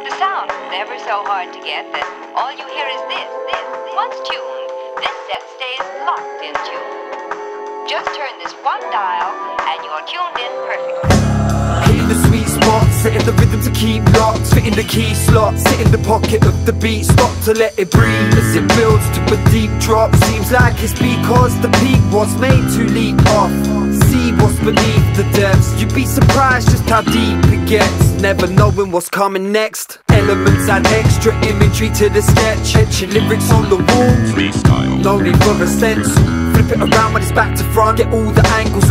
The sound is never so hard to get that all you hear is this, this. Once tuned, this set stays locked in tune. Just turn this one dial and you're tuned in perfectly. Hitting the sweet spot, setting the rhythm to keep locked Fitting the key slot, sit in the pocket of the beat Stop to let it breathe as it builds to a deep drop Seems like it's because the peak was made to leap off See what's beneath the depths You'd be surprised just how deep it gets. Never knowing what's coming next. Elements add extra imagery to the sketch. Etch your lyrics on the wall. Freestyle. No need for a stencil Flip it around when it's back to front. Get all the angles